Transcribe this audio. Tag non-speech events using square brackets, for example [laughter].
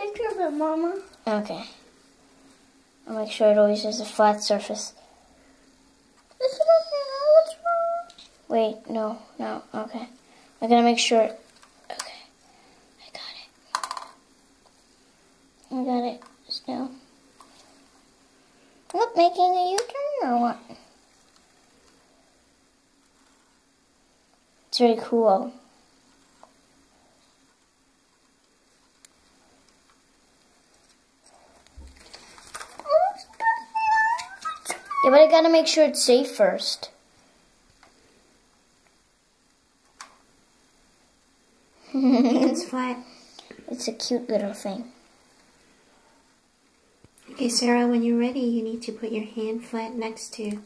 center of it, Mama. Okay. I'll make sure it always has a flat surface. This is what's wrong. Wait, no, no, okay. I gotta make sure. Okay, I got it. I got it still. What, making a U-turn or what? It's very cool. Yeah, but I gotta make sure it's safe first. it's [laughs] flat. It's a cute little thing. Okay, Sarah, when you're ready, you need to put your hand flat next to